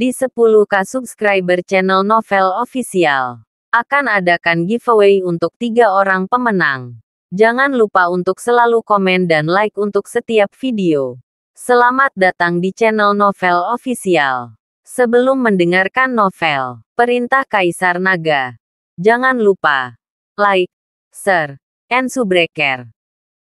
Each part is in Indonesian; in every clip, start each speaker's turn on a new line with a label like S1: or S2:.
S1: Di 10k subscriber channel Novel Official, akan adakan giveaway untuk tiga orang pemenang. Jangan lupa untuk selalu komen dan like untuk setiap video. Selamat datang di channel Novel Official. Sebelum mendengarkan novel, perintah Kaisar Naga. Jangan lupa like, share, and subscribe.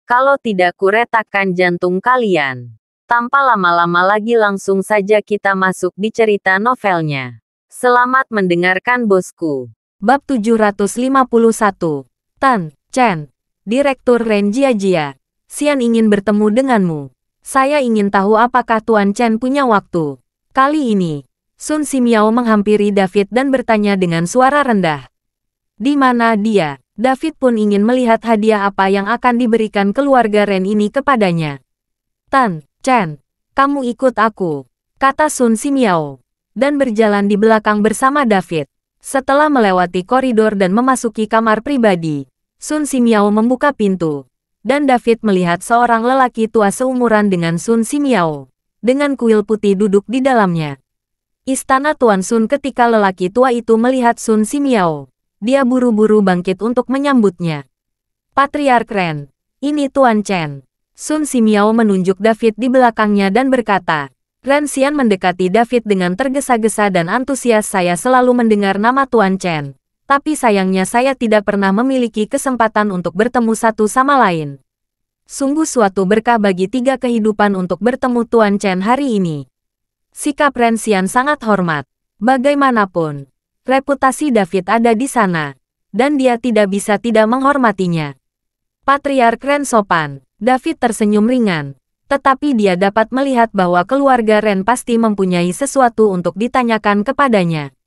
S1: Kalau tidak kuretakan jantung kalian. Tanpa lama-lama lagi langsung saja kita masuk di cerita novelnya. Selamat mendengarkan bosku.
S2: Bab 751. Tan, Chen, Direktur Ren Jia. Sian ingin bertemu denganmu. Saya ingin tahu apakah Tuan Chen punya waktu. Kali ini, Sun Simiao menghampiri David dan bertanya dengan suara rendah. Di mana dia? David pun ingin melihat hadiah apa yang akan diberikan keluarga Ren ini kepadanya. Tan, Chen, kamu ikut aku, kata Sun Simiao, dan berjalan di belakang bersama David. Setelah melewati koridor dan memasuki kamar pribadi, Sun Simiao membuka pintu, dan David melihat seorang lelaki tua seumuran dengan Sun Simiao, dengan kuil putih duduk di dalamnya. Istana Tuan Sun ketika lelaki tua itu melihat Sun Simiao, dia buru-buru bangkit untuk menyambutnya. Patriark Ren, ini Tuan Chen. Sun Simiao menunjuk David di belakangnya dan berkata, Ren mendekati David dengan tergesa-gesa dan antusias saya selalu mendengar nama Tuan Chen. Tapi sayangnya saya tidak pernah memiliki kesempatan untuk bertemu satu sama lain. Sungguh suatu berkah bagi tiga kehidupan untuk bertemu Tuan Chen hari ini. Sikap Ren sangat hormat. Bagaimanapun, reputasi David ada di sana, dan dia tidak bisa tidak menghormatinya. Patriark Ren sopan, David tersenyum ringan, tetapi dia dapat melihat bahwa keluarga Ren pasti mempunyai sesuatu untuk ditanyakan kepadanya.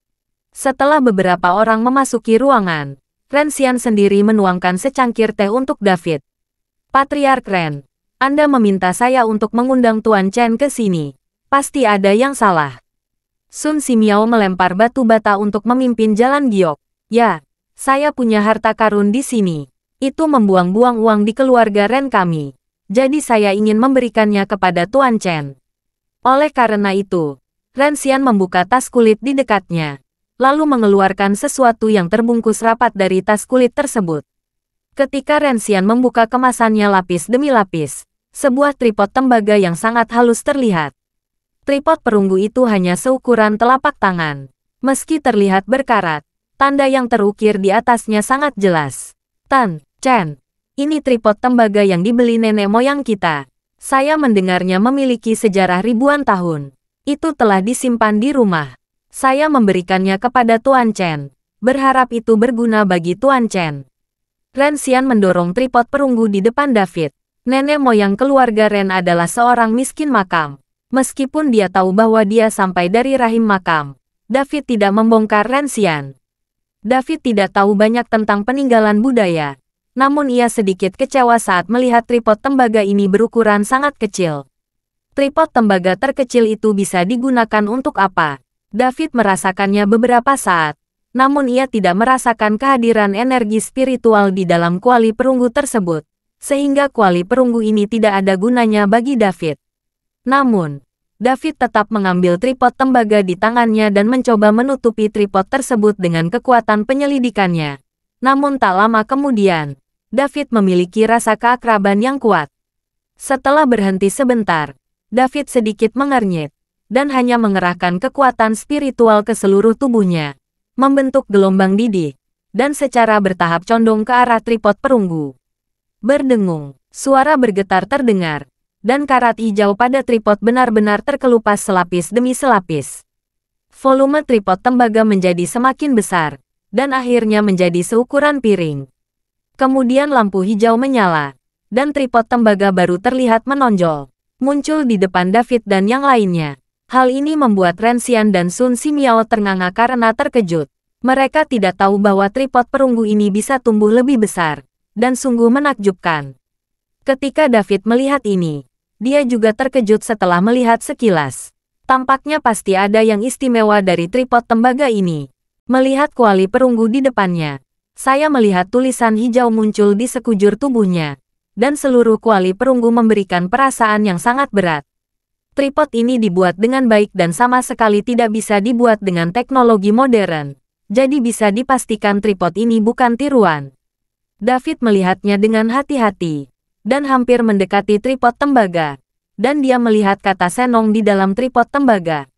S2: Setelah beberapa orang memasuki ruangan, Ren Xian sendiri menuangkan secangkir teh untuk David. Patriark Ren, Anda meminta saya untuk mengundang Tuan Chen ke sini. Pasti ada yang salah. Sun Simiao melempar batu bata untuk memimpin jalan giok. Ya, saya punya harta karun di sini. Itu membuang-buang uang di keluarga Ren kami. Jadi saya ingin memberikannya kepada Tuan Chen. Oleh karena itu, Ren Xian membuka tas kulit di dekatnya. Lalu mengeluarkan sesuatu yang terbungkus rapat dari tas kulit tersebut. Ketika Ren Xian membuka kemasannya lapis demi lapis, sebuah tripod tembaga yang sangat halus terlihat. Tripod perunggu itu hanya seukuran telapak tangan. Meski terlihat berkarat, tanda yang terukir di atasnya sangat jelas. Tan, Chen, ini tripod tembaga yang dibeli nenek moyang kita. Saya mendengarnya memiliki sejarah ribuan tahun. Itu telah disimpan di rumah. Saya memberikannya kepada Tuan Chen. Berharap itu berguna bagi Tuan Chen. Ren Xian mendorong tripod perunggu di depan David. Nenek moyang keluarga Ren adalah seorang miskin makam. Meskipun dia tahu bahwa dia sampai dari rahim makam, David tidak membongkar Rensian. David tidak tahu banyak tentang peninggalan budaya, namun ia sedikit kecewa saat melihat tripod tembaga ini berukuran sangat kecil. Tripod tembaga terkecil itu bisa digunakan untuk apa? David merasakannya beberapa saat, namun ia tidak merasakan kehadiran energi spiritual di dalam kuali perunggu tersebut, sehingga kuali perunggu ini tidak ada gunanya bagi David. Namun, David tetap mengambil tripod tembaga di tangannya dan mencoba menutupi tripod tersebut dengan kekuatan penyelidikannya. Namun tak lama kemudian, David memiliki rasa keakraban yang kuat. Setelah berhenti sebentar, David sedikit mengernyit, dan hanya mengerahkan kekuatan spiritual ke seluruh tubuhnya, membentuk gelombang didih, dan secara bertahap condong ke arah tripod perunggu. Berdengung, suara bergetar terdengar, dan karat hijau pada tripod benar-benar terkelupas selapis demi selapis. Volume tripod tembaga menjadi semakin besar, dan akhirnya menjadi seukuran piring. Kemudian lampu hijau menyala, dan tripod tembaga baru terlihat menonjol, muncul di depan David dan yang lainnya. Hal ini membuat Rensian dan Sun Simiao ternganga karena terkejut. Mereka tidak tahu bahwa tripod perunggu ini bisa tumbuh lebih besar, dan sungguh menakjubkan. Ketika David melihat ini, dia juga terkejut setelah melihat sekilas. Tampaknya pasti ada yang istimewa dari tripod tembaga ini. Melihat kuali perunggu di depannya, saya melihat tulisan hijau muncul di sekujur tubuhnya, dan seluruh kuali perunggu memberikan perasaan yang sangat berat. Tripod ini dibuat dengan baik dan sama sekali tidak bisa dibuat dengan teknologi modern. Jadi bisa dipastikan tripod ini bukan tiruan. David melihatnya dengan hati-hati dan hampir mendekati tripod tembaga. Dan dia melihat kata Senong di dalam tripod tembaga.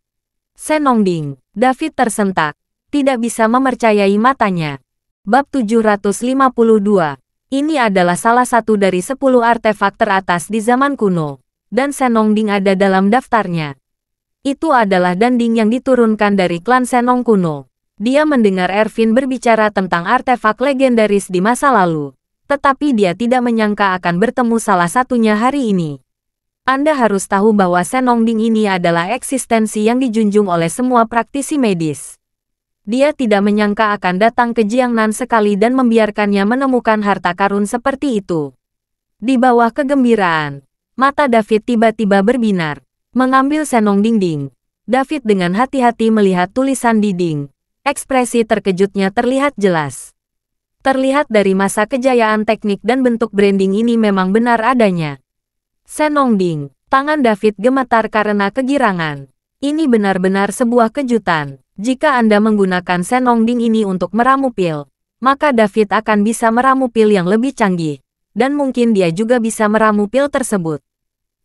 S2: Senong Ding, David tersentak, tidak bisa memercayai matanya. Bab 752 ini adalah salah satu dari 10 artefak teratas di zaman kuno, dan Senong Ding ada dalam daftarnya. Itu adalah danding yang diturunkan dari klan Senong kuno. Dia mendengar Ervin berbicara tentang artefak legendaris di masa lalu, tetapi dia tidak menyangka akan bertemu salah satunya hari ini. Anda harus tahu bahwa Senong Ding ini adalah eksistensi yang dijunjung oleh semua praktisi medis. Dia tidak menyangka akan datang ke Jiangnan sekali dan membiarkannya menemukan harta karun seperti itu. Di bawah kegembiraan, mata David tiba-tiba berbinar. Mengambil senong dinding. David dengan hati-hati melihat tulisan dinding. Ekspresi terkejutnya terlihat jelas. Terlihat dari masa kejayaan teknik dan bentuk branding ini memang benar adanya. Senong Ding, tangan David gemetar karena kegirangan. Ini benar-benar sebuah kejutan. Jika Anda menggunakan Senong Ding ini untuk meramu pil, maka David akan bisa meramu pil yang lebih canggih, dan mungkin dia juga bisa meramu pil tersebut.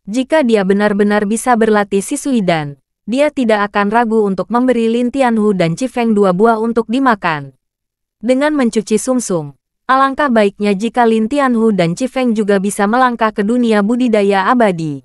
S2: Jika dia benar-benar bisa berlatih si Suidan, dia tidak akan ragu untuk memberi Lin Tianhu dan Feng dua buah untuk dimakan. Dengan mencuci sumsum, -sum, alangkah baiknya jika Lin Tianhu dan Feng juga bisa melangkah ke dunia budidaya abadi.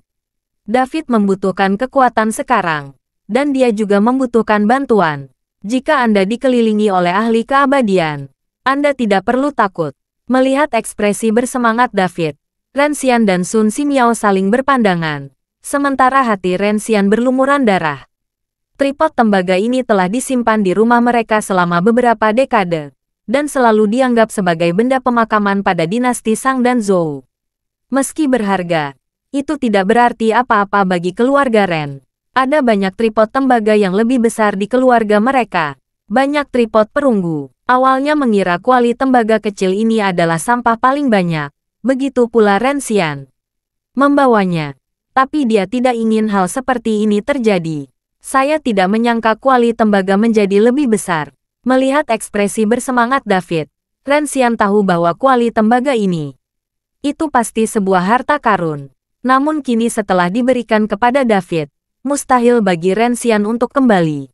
S2: David membutuhkan kekuatan sekarang dan dia juga membutuhkan bantuan. Jika Anda dikelilingi oleh ahli keabadian, Anda tidak perlu takut. Melihat ekspresi bersemangat David, Rensian dan Sun Simiao saling berpandangan, sementara hati Rensian berlumuran darah. Tripod tembaga ini telah disimpan di rumah mereka selama beberapa dekade, dan selalu dianggap sebagai benda pemakaman pada dinasti Sang dan Zhou. Meski berharga, itu tidak berarti apa-apa bagi keluarga Ren. Ada banyak tripod tembaga yang lebih besar di keluarga mereka. Banyak tripod perunggu. Awalnya mengira kuali tembaga kecil ini adalah sampah paling banyak. Begitu pula Rensian. Membawanya. Tapi dia tidak ingin hal seperti ini terjadi. Saya tidak menyangka kuali tembaga menjadi lebih besar. Melihat ekspresi bersemangat David, Rensian tahu bahwa kuali tembaga ini itu pasti sebuah harta karun. Namun kini setelah diberikan kepada David, mustahil bagi Rensian untuk kembali.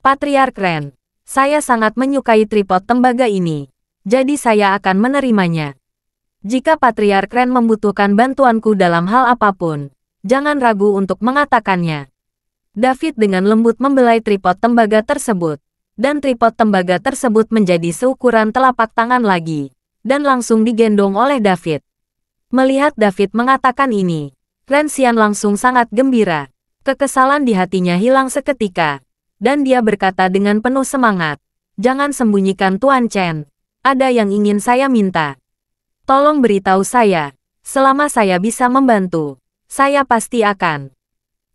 S2: Patriark Ren, saya sangat menyukai tripod tembaga ini, jadi saya akan menerimanya. Jika Patriark Ren membutuhkan bantuanku dalam hal apa pun, jangan ragu untuk mengatakannya. David dengan lembut membelai tripod tembaga tersebut, dan tripod tembaga tersebut menjadi seukuran telapak tangan lagi, dan langsung digendong oleh David. Melihat David mengatakan ini, Rensian langsung sangat gembira. Kekesalan di hatinya hilang seketika, dan dia berkata dengan penuh semangat, Jangan sembunyikan Tuan Chen. Ada yang ingin saya minta. Tolong beritahu saya, selama saya bisa membantu, saya pasti akan.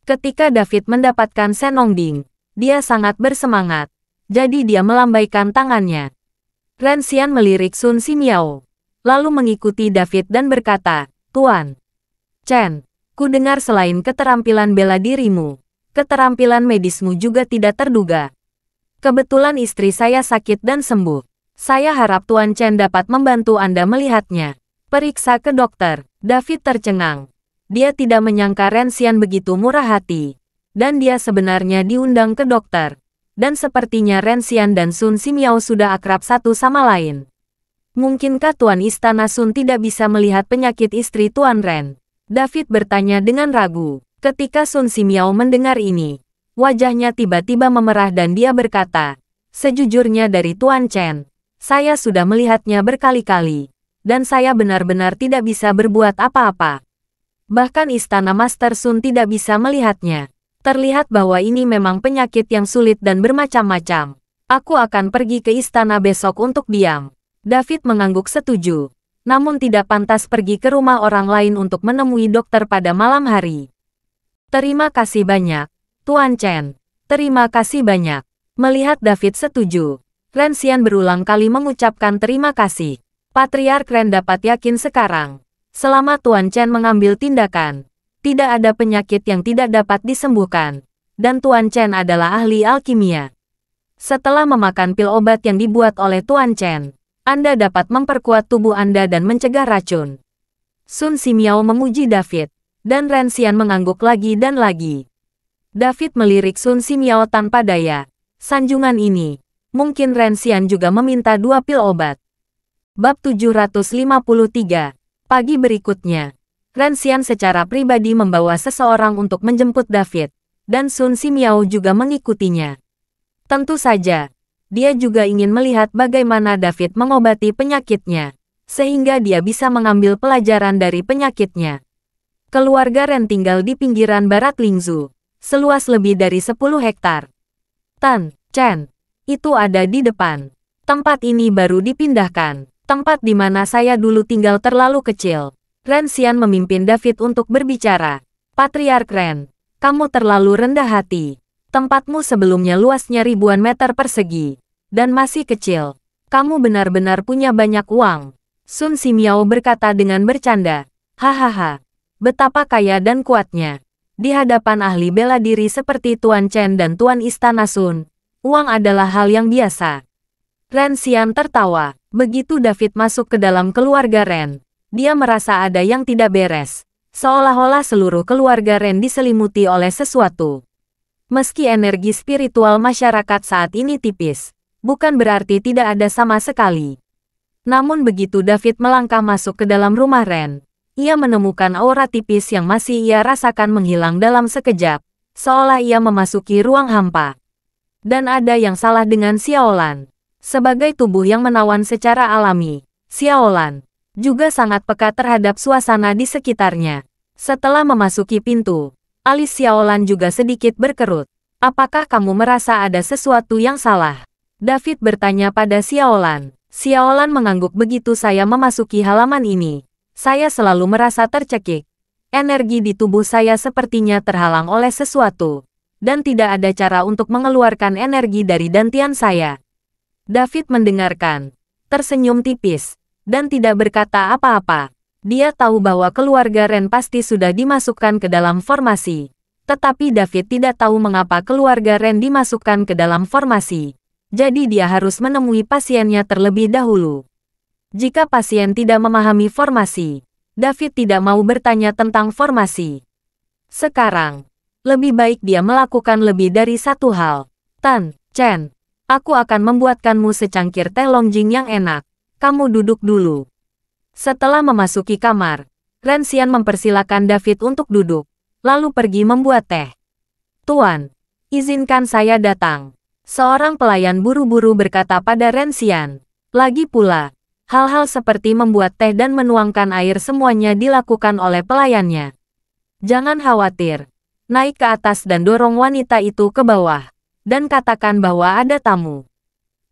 S2: Ketika David mendapatkan Senong Ding, dia sangat bersemangat, jadi dia melambaikan tangannya. Ren Xian melirik Sun Ximiao, lalu mengikuti David dan berkata, Tuan Chen, Ku dengar selain keterampilan bela dirimu, keterampilan medismu juga tidak terduga. Kebetulan istri saya sakit dan sembuh. Saya harap Tuan Chen dapat membantu Anda melihatnya. Periksa ke dokter. David tercengang. Dia tidak menyangka Rensian begitu murah hati. Dan dia sebenarnya diundang ke dokter. Dan sepertinya Rensian dan Sun Simiao sudah akrab satu sama lain. Mungkinkah Tuan Istana Sun tidak bisa melihat penyakit istri Tuan Ren? David bertanya dengan ragu. Ketika Sun Simiao mendengar ini, wajahnya tiba-tiba memerah dan dia berkata, Sejujurnya dari Tuan Chen, saya sudah melihatnya berkali-kali, dan saya benar-benar tidak bisa berbuat apa-apa. Bahkan Istana Master Sun tidak bisa melihatnya. Terlihat bahwa ini memang penyakit yang sulit dan bermacam-macam. Aku akan pergi ke istana besok untuk diam. David mengangguk setuju namun tidak pantas pergi ke rumah orang lain untuk menemui dokter pada malam hari. Terima kasih banyak, Tuan Chen. Terima kasih banyak. Melihat David setuju, Rensian berulang kali mengucapkan terima kasih. Patriark Ren dapat yakin sekarang, selama Tuan Chen mengambil tindakan, Tidak ada penyakit yang tidak dapat disembuhkan. Dan Tuan Chen adalah ahli alkimia. Setelah memakan pil obat yang dibuat oleh Tuan Chen, Anda dapat memperkuat tubuh Anda dan mencegah racun. Sun Simiao memuji David, dan Ren Xian mengangguk lagi dan lagi. David melirik Sun Simiao tanpa daya. Sanjungan ini, mungkin Ren Xian juga meminta dua pil obat. Bab 753, pagi berikutnya, Ren Xian secara pribadi membawa seseorang untuk menjemput David, dan Sun Simiao juga mengikutinya. Tentu saja, dia juga ingin melihat bagaimana David mengobati penyakitnya, sehingga dia bisa mengambil pelajaran dari penyakitnya. Keluarga Ren tinggal di pinggiran barat Lingzu, seluas lebih dari 10 hektar. Tan, Chen, itu ada di depan. Tempat ini baru dipindahkan. Tempat di mana saya dulu tinggal terlalu kecil. Ren Xian memimpin David untuk berbicara. Patriark Ren, kamu terlalu rendah hati. Tempatmu sebelumnya luasnya ribuan meter persegi, dan masih kecil. Kamu benar-benar punya banyak uang. Sun Simiao berkata dengan bercanda. Hahaha, betapa kaya dan kuatnya. Di hadapan ahli bela diri seperti Tuan Chen dan Tuan Istana Sun, uang adalah hal yang biasa. Ren Xian tertawa. Begitu David masuk ke dalam keluarga Ren, dia merasa ada yang tidak beres. Seolah-olah seluruh keluarga Ren diselimuti oleh sesuatu. Meski energi spiritual masyarakat saat ini tipis, bukan berarti tidak ada sama sekali. Namun begitu David melangkah masuk ke dalam rumah Ren, ia menemukan aura tipis yang masih ia rasakan menghilang dalam sekejap, seolah ia memasuki ruang hampa. Dan ada yang salah dengan Xiaolan. Sebagai tubuh yang menawan secara alami, Xiaolan juga sangat peka terhadap suasana di sekitarnya. Setelah memasuki pintu, Alis Xiaolan juga sedikit berkerut. Apakah kamu merasa ada sesuatu yang salah? David bertanya pada Xiaolan. Xiaolan mengangguk begitu saya memasuki halaman ini. Saya selalu merasa tercekik. Energi di tubuh saya sepertinya terhalang oleh sesuatu. Dan tidak ada cara untuk mengeluarkan energi dari dantian saya. David mendengarkan. Tersenyum tipis. Dan tidak berkata apa-apa. Dia tahu bahwa keluarga Ren pasti sudah dimasukkan ke dalam formasi. Tetapi David tidak tahu mengapa keluarga Ren dimasukkan ke dalam formasi. Jadi dia harus menemui pasiennya terlebih dahulu. Jika pasien tidak memahami formasi, David tidak mau bertanya tentang formasi. Sekarang, lebih baik dia melakukan lebih dari satu hal. Tan, Chen, aku akan membuatkanmu secangkir teh longjing yang enak. Kamu duduk dulu. Setelah memasuki kamar, Rensian mempersilakan David untuk duduk, lalu pergi membuat teh. Tuan, izinkan saya datang. Seorang pelayan buru-buru berkata pada Rensian. Lagi pula, hal-hal seperti membuat teh dan menuangkan air semuanya dilakukan oleh pelayannya. Jangan khawatir. Naik ke atas dan dorong wanita itu ke bawah. Dan katakan bahwa ada tamu.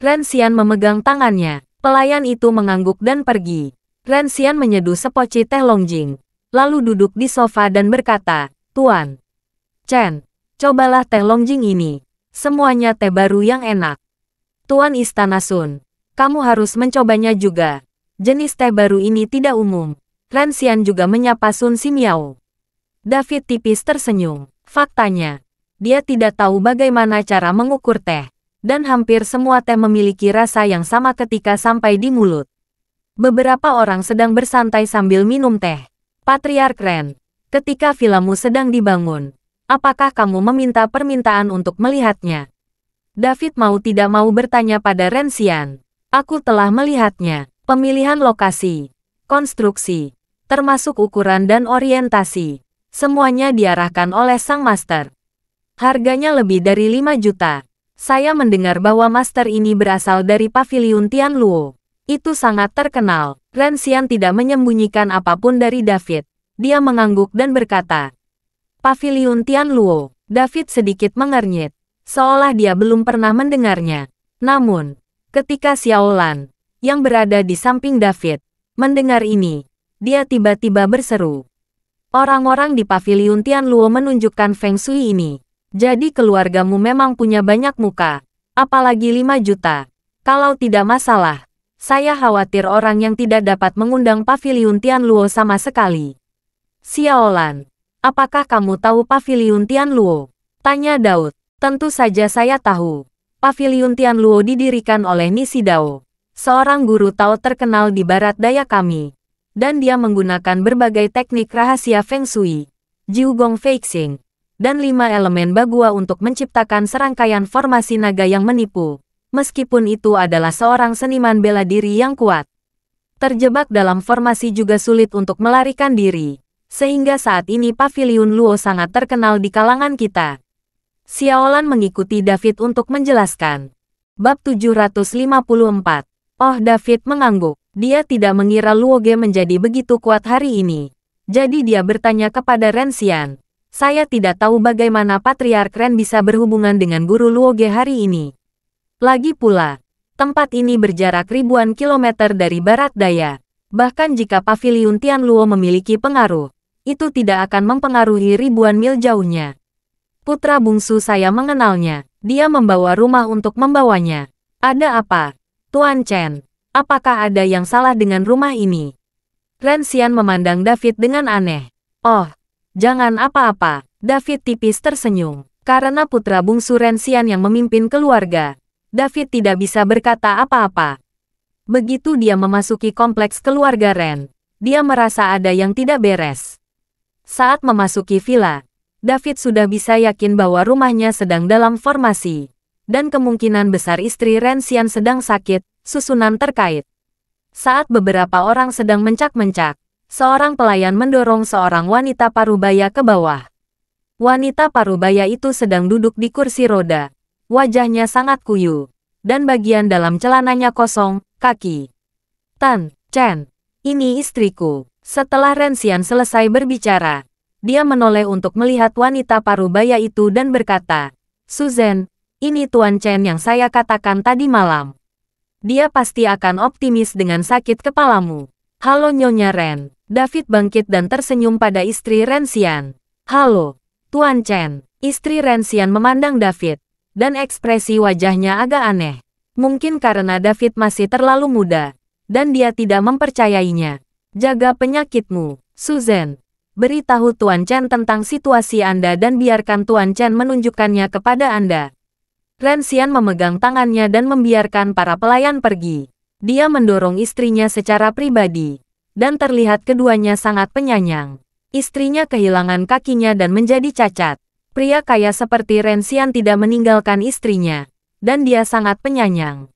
S2: Rensian memegang tangannya. Pelayan itu mengangguk dan pergi. Ren Xian menyeduh sepoci teh longjing, lalu duduk di sofa dan berkata, Tuan, Chen, cobalah teh longjing ini. Semuanya teh baru yang enak. Tuan Istana Sun, kamu harus mencobanya juga. Jenis teh baru ini tidak umum. Ren Xian juga menyapa Sun Simiao. David tipis tersenyum. Faktanya, dia tidak tahu bagaimana cara mengukur teh, dan hampir semua teh memiliki rasa yang sama ketika sampai di mulut. Beberapa orang sedang bersantai sambil minum teh. Patriark Ren, ketika vilamu sedang dibangun, apakah kamu meminta permintaan untuk melihatnya? David mau tidak mau bertanya pada Rensian. Aku telah melihatnya. Pemilihan lokasi, konstruksi, termasuk ukuran dan orientasi. Semuanya diarahkan oleh sang master. Harganya lebih dari 5 juta. Saya mendengar bahwa master ini berasal dari pavilion Tianluo. Itu sangat terkenal. Ren Xian tidak menyembunyikan apa pun dari David. Dia mengangguk dan berkata, Pavilion Tianluo. David sedikit mengernyit, seolah dia belum pernah mendengarnya. Namun, ketika Xiaolan, yang berada di samping David, mendengar ini, dia tiba-tiba berseru. Orang-orang di Pavilion Tianluo menunjukkan Feng Shui ini. Jadi keluargamu memang punya banyak muka, apalagi 5 juta. Kalau tidak masalah, saya khawatir orang yang tidak dapat mengundang pavilion Tianluo sama sekali. Xiaolan, Apakah kamu tahu Paviliun Tianluo? Tanya Daud. Tentu saja saya tahu. Paviliun Tianluo didirikan oleh Nisidao, seorang guru Tao terkenal di barat daya kami. Dan dia menggunakan berbagai teknik rahasia Feng Shui, Jiugong Feixing, dan lima elemen bagua untuk menciptakan serangkaian formasi naga yang menipu. Meskipun itu adalah seorang seniman bela diri yang kuat. Terjebak dalam formasi juga sulit untuk melarikan diri sehingga saat ini Paviliun Luo sangat terkenal di kalangan kita. Xiaolan mengikuti David untuk menjelaskan. Bab 754. Oh David mengangguk. Dia tidak mengira Luoge menjadi begitu kuat hari ini. Jadi dia bertanya kepada Renxian. Saya tidak tahu bagaimana Patriark Ren bisa berhubungan dengan guru Luoge hari ini. Lagi pula, tempat ini berjarak ribuan kilometer dari barat daya. Bahkan jika Paviliun Tianluo memiliki pengaruh, itu tidak akan mempengaruhi ribuan mil jauhnya. Putra bungsu saya mengenalnya. Dia membawa rumah untuk membawanya. Ada apa? Tuan Chen, apakah ada yang salah dengan rumah ini? Rensian memandang David dengan aneh. Oh, jangan apa-apa. David tipis tersenyum. Karena putra bungsu Rensian yang memimpin keluarga, David tidak bisa berkata apa-apa. Begitu dia memasuki kompleks keluarga Ren, dia merasa ada yang tidak beres. Saat memasuki villa, David sudah bisa yakin bahwa rumahnya sedang dalam formasi, dan kemungkinan besar istri Rensian sedang sakit, susunan terkait. Saat beberapa orang sedang mencak-mencak, seorang pelayan mendorong seorang wanita parubaya ke bawah. Wanita parubaya itu sedang duduk di kursi roda. Wajahnya sangat kuyu, dan bagian dalam celananya kosong, kaki. Tan, Chen, ini istriku. Setelah Rensian selesai berbicara, dia menoleh untuk melihat wanita parubaya itu dan berkata, Susan, ini Tuan Chen yang saya katakan tadi malam. Dia pasti akan optimis dengan sakit kepalamu. Halo Nyonya Ren. David bangkit dan tersenyum pada istri Rensian. Halo, Tuan Chen. Istri Rensian memandang David, dan ekspresi wajahnya agak aneh. Mungkin karena David masih terlalu muda, dan dia tidak mempercayainya. Jaga penyakitmu, Susan. Beritahu Tuan Chen tentang situasi Anda dan biarkan Tuan Chen menunjukkannya kepada Anda. Rensian memegang tangannya dan membiarkan para pelayan pergi. Dia mendorong istrinya secara pribadi. Dan terlihat keduanya sangat penyayang. Istrinya kehilangan kakinya dan menjadi cacat. Pria kaya seperti Rensian tidak meninggalkan istrinya. Dan dia sangat penyayang.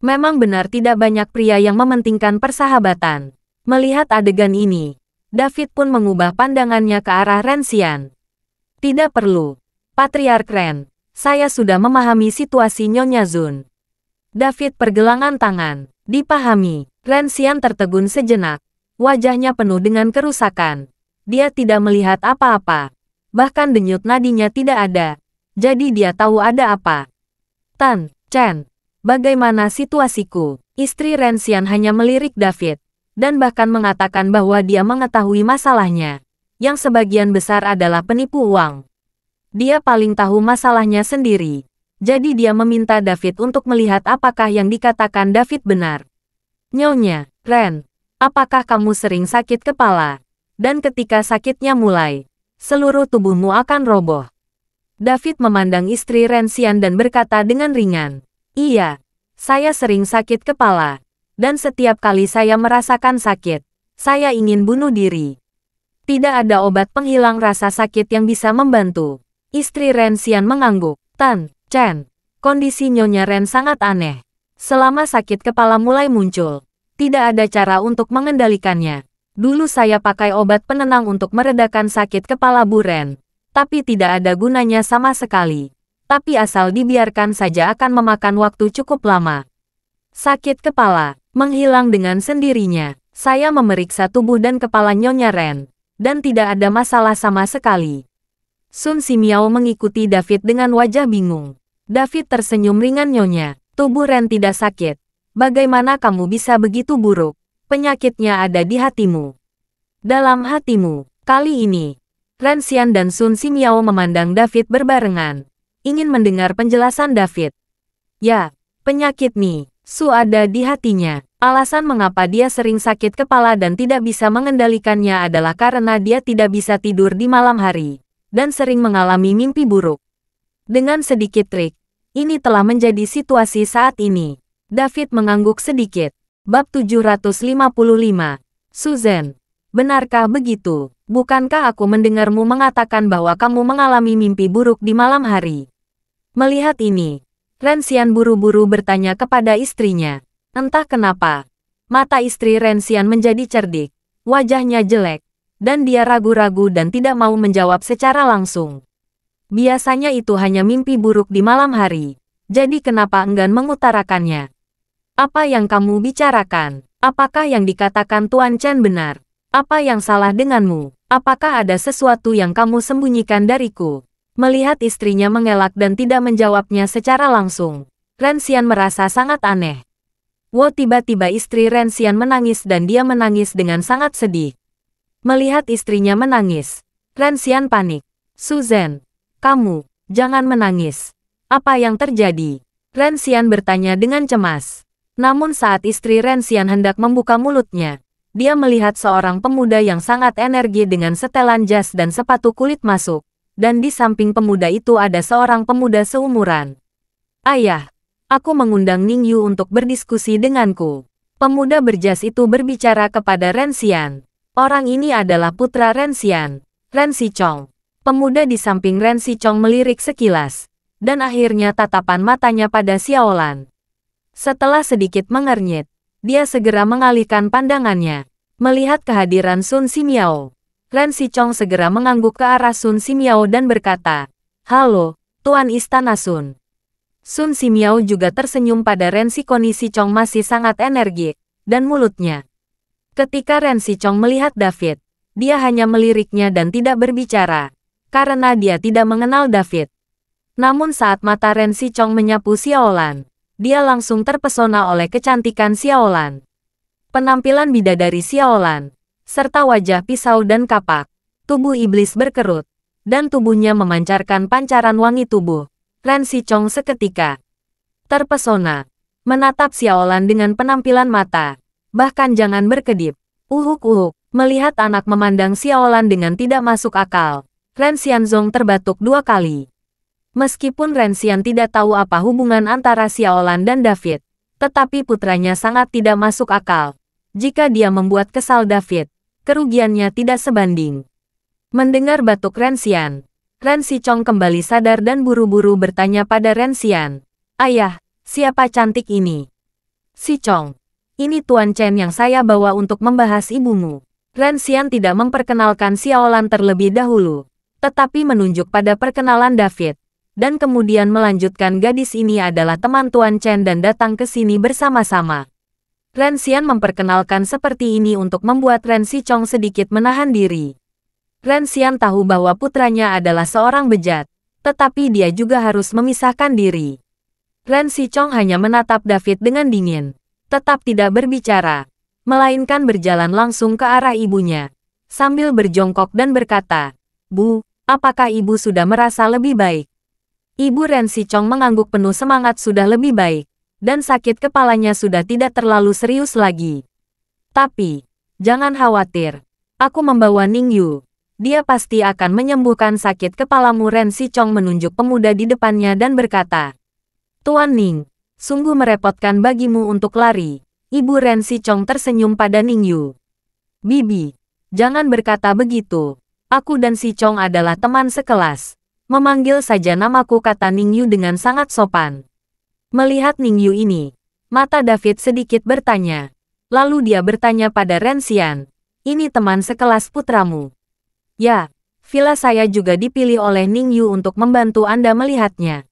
S2: Memang benar tidak banyak pria yang mementingkan persahabatan. Melihat adegan ini, David pun mengubah pandangannya ke arah Rensian. Tidak perlu. Patriark Ren, saya sudah memahami situasi Nyonya Zun. David pergelangan tangan. Dipahami. Rensian tertegun sejenak. Wajahnya penuh dengan kerusakan. Dia tidak melihat apa-apa. Bahkan denyut nadinya tidak ada. Jadi dia tahu ada apa. Tan, Chen, bagaimana situasiku? Istri Rensian hanya melirik David dan bahkan mengatakan bahwa dia mengetahui masalahnya, yang sebagian besar adalah penipu uang. Dia paling tahu masalahnya sendiri, jadi dia meminta David untuk melihat apakah yang dikatakan David benar. Nyonya, Ren, apakah kamu sering sakit kepala? Dan ketika sakitnya mulai, seluruh tubuhmu akan roboh. David memandang istri Rensian dan berkata dengan ringan, Iya, saya sering sakit kepala dan setiap kali saya merasakan sakit, saya ingin bunuh diri. Tidak ada obat penghilang rasa sakit yang bisa membantu. Istri Ren Xian mengangguk. Tan, Chen, kondisi Nyonya Ren sangat aneh. Selama sakit kepala mulai muncul, tidak ada cara untuk mengendalikannya. Dulu saya pakai obat penenang untuk meredakan sakit kepala Bu Ren, tapi tidak ada gunanya sama sekali. Tapi asal dibiarkan saja akan memakan waktu cukup lama. Sakit kepala, Menghilang dengan sendirinya, saya memeriksa tubuh dan kepala Nyonya Ren, dan tidak ada masalah sama sekali. Sun Simiao mengikuti David dengan wajah bingung. David tersenyum ringan Nyonya, tubuh Ren tidak sakit. Bagaimana kamu bisa begitu buruk? Penyakitnya ada di hatimu. Dalam hatimu, kali ini, Ren Xian dan Sun Simiao memandang David berbarengan, ingin mendengar penjelasan David. Ya, penyakit nih, Su ada di hatinya. Alasan mengapa dia sering sakit kepala dan tidak bisa mengendalikannya adalah karena dia tidak bisa tidur di malam hari, dan sering mengalami mimpi buruk. Dengan sedikit trik, ini telah menjadi situasi saat ini. David mengangguk sedikit. Bab 755. Susan, benarkah begitu? Bukankah aku mendengarmu mengatakan bahwa kamu mengalami mimpi buruk di malam hari? Melihat ini, Rensian buru-buru bertanya kepada istrinya. Entah kenapa, mata istri Rensian menjadi cerdik, wajahnya jelek, dan dia ragu-ragu dan tidak mau menjawab secara langsung. Biasanya itu hanya mimpi buruk di malam hari, jadi kenapa enggan mengutarakannya? Apa yang kamu bicarakan? Apakah yang dikatakan Tuan Chen benar? Apa yang salah denganmu? Apakah ada sesuatu yang kamu sembunyikan dariku? Melihat istrinya mengelak dan tidak menjawabnya secara langsung, Rensian merasa sangat aneh. Wo tiba-tiba istri Rensian menangis dan dia menangis dengan sangat sedih. Melihat istrinya menangis, Rensian panik. Susan, kamu, jangan menangis. Apa yang terjadi? Rensian bertanya dengan cemas. Namun saat istri Rensian hendak membuka mulutnya, dia melihat seorang pemuda yang sangat energi dengan setelan jas dan sepatu kulit masuk, dan di samping pemuda itu ada seorang pemuda seumuran. Ayah, Aku mengundang Ning Yu untuk berdiskusi denganku. Pemuda berjas itu berbicara kepada Rensian. Orang ini adalah putra Rensian, Rensi Chong. Pemuda di samping Rensi Chong melirik sekilas, dan akhirnya tatapan matanya pada Xiaolan. Setelah sedikit mengernyit, dia segera mengalihkan pandangannya. Melihat kehadiran Sun Simiao, Rensi Chong segera mengangguk ke arah Sun Simiao dan berkata, Halo, Tuan Istana Sun. Sun Simiao juga tersenyum pada Ren Si kondisi Chong masih sangat energik, dan mulutnya. Ketika Ren Si Chong melihat David, dia hanya meliriknya dan tidak berbicara, karena dia tidak mengenal David. Namun saat mata Ren Si Chong menyapu Xiaolan, dia langsung terpesona oleh kecantikan Xiaolan. Penampilan bidadari Xiaolan, serta wajah pisau dan kapak, tubuh iblis berkerut, dan tubuhnya memancarkan pancaran wangi tubuh Ren Chong seketika terpesona, menatap Xiaolan dengan penampilan mata. Bahkan jangan berkedip. Uhuk-uhuk, melihat anak memandang Xiaolan dengan tidak masuk akal. Ren Xianzong terbatuk dua kali. Meskipun Ren Xian tidak tahu apa hubungan antara Xiaolan dan David, tetapi putranya sangat tidak masuk akal. Jika dia membuat kesal David, kerugiannya tidak sebanding. Mendengar batuk Ren Xian, Ren Chong kembali sadar dan buru-buru bertanya pada Ren Xian. Ayah, siapa cantik ini? Si Chong, ini Tuan Chen yang saya bawa untuk membahas ibumu. Ren Xian tidak memperkenalkan Xiaolan terlebih dahulu, tetapi menunjuk pada perkenalan David, dan kemudian melanjutkan gadis ini adalah teman Tuan Chen dan datang ke sini bersama-sama. Ren Xian memperkenalkan seperti ini untuk membuat Ren Chong sedikit menahan diri. Ren Xian tahu bahwa putranya adalah seorang bejat, tetapi dia juga harus memisahkan diri. Ren Chong hanya menatap David dengan dingin, tetap tidak berbicara, melainkan berjalan langsung ke arah ibunya, sambil berjongkok dan berkata, Bu, apakah ibu sudah merasa lebih baik? Ibu Ren Chong mengangguk penuh semangat sudah lebih baik, dan sakit kepalanya sudah tidak terlalu serius lagi. Tapi, jangan khawatir, aku membawa Ning Yu dia pasti akan menyembuhkan sakit kepalamu Ren Si Chong menunjuk pemuda di depannya dan berkata, Tuan Ning, sungguh merepotkan bagimu untuk lari. Ibu Ren Si Chong tersenyum pada Ning Yu. Bibi, jangan berkata begitu. Aku dan Si Chong adalah teman sekelas. Memanggil saja namaku kata Ning Yu dengan sangat sopan. Melihat Ning Yu ini, mata David sedikit bertanya. Lalu dia bertanya pada Ren Xian, ini teman sekelas putramu. Ya, villa saya juga dipilih oleh Ning Yu untuk membantu Anda melihatnya.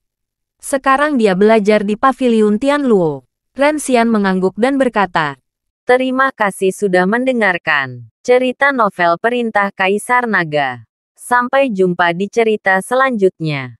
S2: Sekarang dia belajar di pavilion Tianluo. Ren Xian mengangguk dan berkata,
S1: Terima kasih sudah mendengarkan cerita novel Perintah Kaisar Naga. Sampai jumpa di cerita selanjutnya.